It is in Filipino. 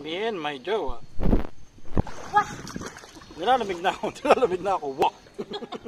Me and my jowa. Nilalamig na ako. Nilalamig na ako. Wah!